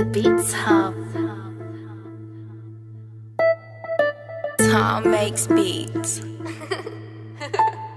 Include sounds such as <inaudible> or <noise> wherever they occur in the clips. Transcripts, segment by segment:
The Beats Hub. Tom makes beats. <laughs>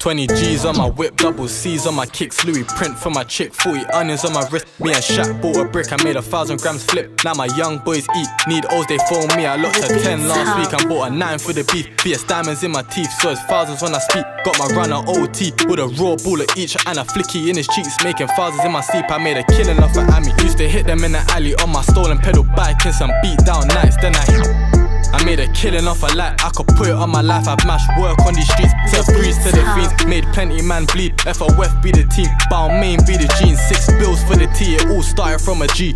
20 G's on my whip, double C's on my kicks, Louis print for my chick, 40 onions on my wrist. Me and Shaq bought a brick, I made a thousand grams flip. Now my young boys eat, need O's, they phone me. I looked a 10 last week, I bought a 9 for the beef. VVS diamonds in my teeth, so it's thousands when I speak. Got my runner OT with a raw bullet each and a flicky in his cheeks, making thousands in my sleep. I made a killing off of Amy. Used to hit them in the alley on my stolen pedal bike in some beat down nights, then I hit. I made a killing off a light, I could put it on my life. I've mashed work on these streets, set breeze to the fiends. Made plenty man bleed. FOF be the team, bound main be the jeans. Six bills for the T, it all started from a G.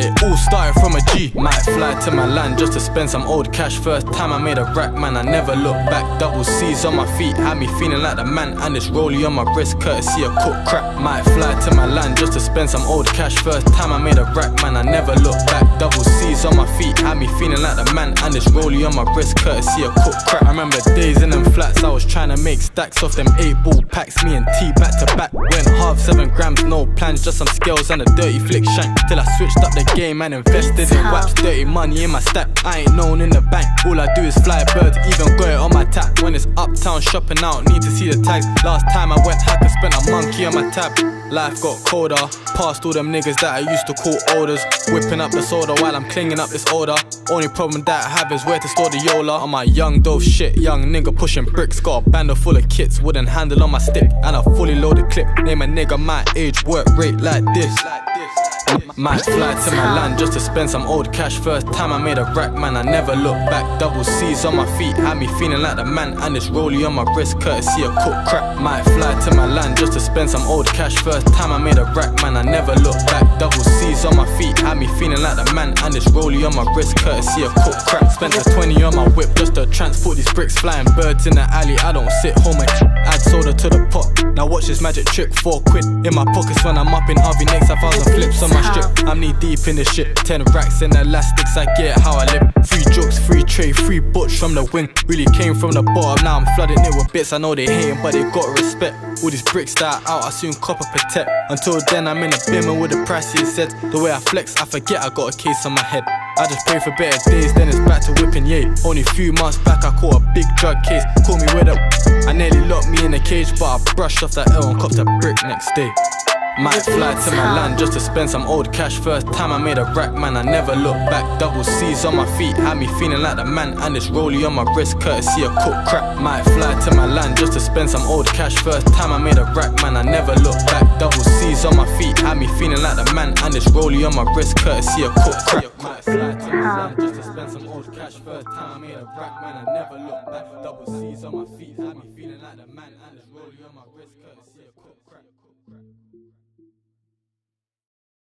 It all started from a G. Might fly to my land just to spend some old cash. First time I made a rack, man, I never look back. Double C's on my feet, had me feeling like the man. And this rollie on my wrist, courtesy of cook crap. Might fly to my land just to spend some old cash. First time I made a rack, man, I never look back. Double C's on my feet, had me feeling like the man. And this rollie on my wrist, courtesy of cook crap. I remember days in them flats, I was trying to make stacks off them eight ball packs. Me and T back to back. Went half seven grams, no plans, just some scales and a dirty flick shank. Till I switched up the game and invested in waps. Dirty money in my stack. I ain't known in the bank. All I do is fly birds, even got it on my tap. When it's uptown shopping out, need to see the tags. Last time I went hacker, spent a monkey on my tab. Life got colder, past all them niggas that I used to call orders. Whipping up the soda while I'm clinging up this order. Only problem that I have is where to store the Yola. On my young dove shit, young nigga pushing bricks. Got a bando full of kits, wooden handle on my stick, and a fully loaded clip. Name a nigga my age, work rate like this. Might fly to my land just to spend some old cash. First time I made a rack, man, I never look back. Double C's on my feet, had me feeling like the man. And this rollie on my wrist, courtesy of cook crap. Might fly to my land just to spend some old cash. First time I made a rack, man, I never look back. Double C's on my feet, had me feeling like the man. And this rollie on my wrist, courtesy of cook crap. Spent a 20 on my whip just to transport these bricks. Flying birds in the alley, I don't sit home and add soda to the pot. Now watch this magic trick, four quid in my pockets when I'm up in Harvey Nicks. I thousand flips on my strip. I'm knee deep in the shit. Ten racks in elastics, I get how I live. Free jokes, free trade, free butch from the wing. Really came from the bottom, now I'm flooding it with bits. I know they hating, but they got respect. All these bricks that out, I soon cop a protect. Until then, I'm in a bimmer with the price he said. The way I flex, I forget I got a case on my head. I just pray for better days, then it's back to whipping, yay. Only few months back, I caught a big drug case. Caught me with a. I nearly locked me in a cage, but I brushed off that L and copped a brick next day. Might fly to my land just to spend some old cash. First time I made a rack, man, I never look back. Double C's on my feet, had me feeling like the man. And this rollie on my wrist, courtesy of cook crap. Might fly to my land just to spend some old cash. First time I made a rack, man, I never look back. Double C's on my feet, had me feeling like the man. And this rollie on my wrist, courtesy of cook crap. Might fly to my land just to spend some old cash. First time I made a rack, man, I never look back. Double C's on my feet, had me feeling